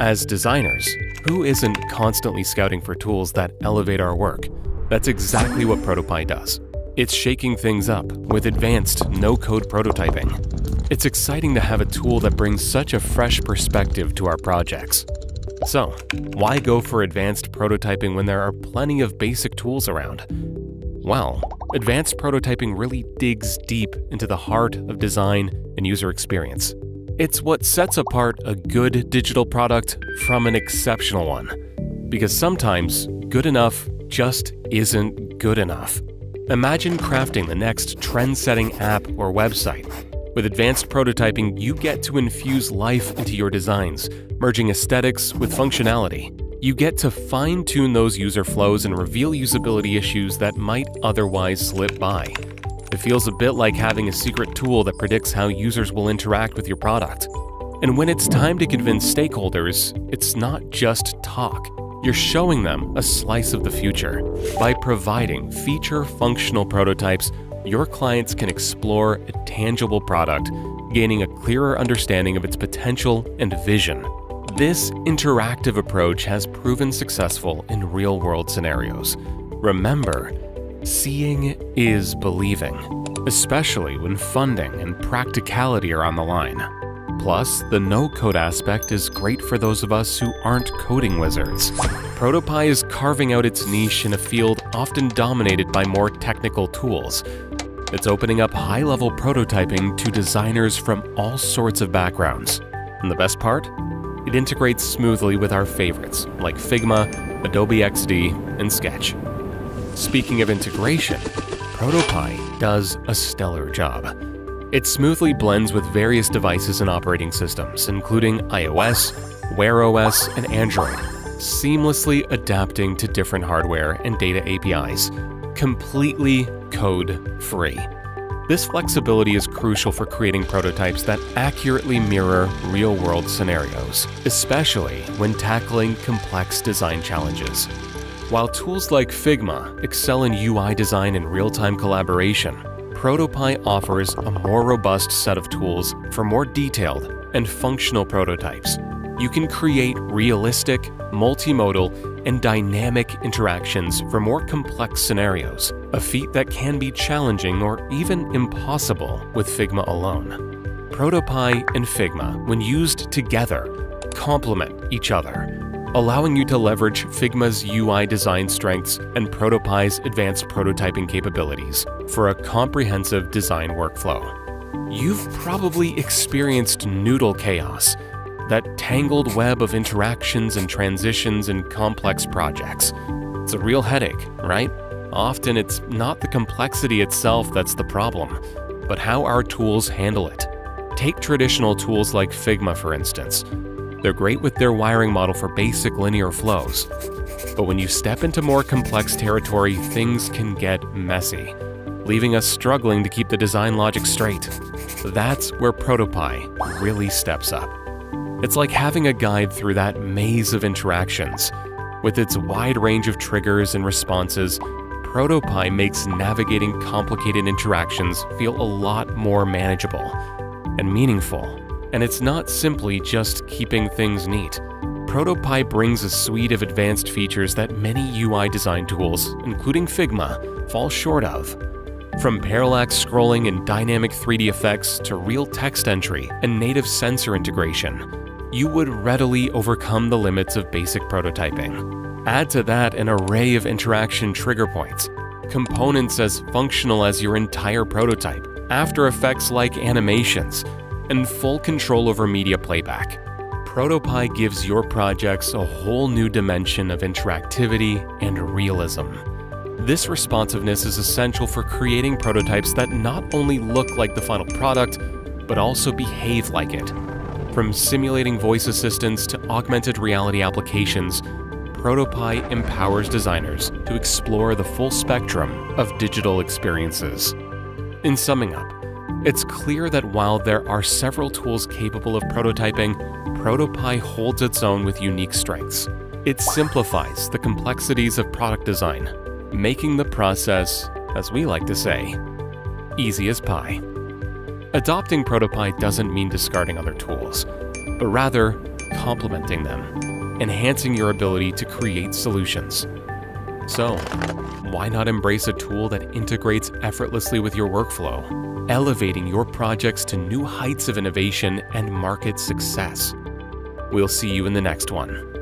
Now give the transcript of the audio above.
As designers, who isn't constantly scouting for tools that elevate our work? That's exactly what Protopie does. It's shaking things up with advanced no-code prototyping. It's exciting to have a tool that brings such a fresh perspective to our projects. So, why go for advanced prototyping when there are plenty of basic tools around? Well, advanced prototyping really digs deep into the heart of design and user experience. It's what sets apart a good digital product from an exceptional one. Because sometimes, good enough just isn't good enough. Imagine crafting the next trend setting app or website. With advanced prototyping, you get to infuse life into your designs, merging aesthetics with functionality. You get to fine tune those user flows and reveal usability issues that might otherwise slip by. It feels a bit like having a secret tool that predicts how users will interact with your product. And when it's time to convince stakeholders, it's not just talk. You're showing them a slice of the future. By providing feature functional prototypes, your clients can explore a tangible product, gaining a clearer understanding of its potential and vision. This interactive approach has proven successful in real world scenarios. Remember, seeing is believing, especially when funding and practicality are on the line. Plus, the no code aspect is great for those of us who aren't coding wizards. Protopie is carving out its niche in a field often dominated by more technical tools. It's opening up high level prototyping to designers from all sorts of backgrounds. And the best part? It integrates smoothly with our favorites like Figma, Adobe XD, and Sketch. Speaking of integration, Protopie does a stellar job. It smoothly blends with various devices and operating systems, including iOS, Wear OS, and Android, seamlessly adapting to different hardware and data APIs, completely code free. This flexibility is crucial for creating prototypes that accurately mirror real world scenarios, especially when tackling complex design challenges. While tools like Figma excel in UI design and real time collaboration, Protopie offers a more robust set of tools for more detailed and functional prototypes. You can create realistic, multimodal, and dynamic interactions for more complex scenarios, a feat that can be challenging or even impossible with Figma alone. Protopie and Figma, when used together, complement each other, allowing you to leverage Figma's UI design strengths and Protopie's advanced prototyping capabilities for a comprehensive design workflow. You've probably experienced noodle chaos, that tangled web of interactions and transitions in complex projects. It's a real headache, right? Often it's not the complexity itself that's the problem, but how our tools handle it. Take traditional tools like Figma, for instance. They're great with their wiring model for basic linear flows. But when you step into more complex territory, things can get messy, leaving us struggling to keep the design logic straight. That's where Protopie really steps up. It's like having a guide through that maze of interactions. With its wide range of triggers and responses, Protopie makes navigating complicated interactions feel a lot more manageable and meaningful and it's not simply just keeping things neat. Protopie brings a suite of advanced features that many UI design tools, including Figma, fall short of. From parallax scrolling and dynamic 3D effects to real text entry and native sensor integration, you would readily overcome the limits of basic prototyping. Add to that an array of interaction trigger points, components as functional as your entire prototype, after effects like animations, and full control over media playback. Protopie gives your projects a whole new dimension of interactivity and realism. This responsiveness is essential for creating prototypes that not only look like the final product, but also behave like it. From simulating voice assistants to augmented reality applications, Protopie empowers designers to explore the full spectrum of digital experiences. In summing up, it's clear that while there are several tools capable of prototyping, Protopie holds its own with unique strengths. It simplifies the complexities of product design, making the process, as we like to say, easy as pie. Adopting Protopie doesn't mean discarding other tools, but rather complementing them, enhancing your ability to create solutions. So, why not embrace a tool that integrates effortlessly with your workflow, elevating your projects to new heights of innovation and market success? We'll see you in the next one.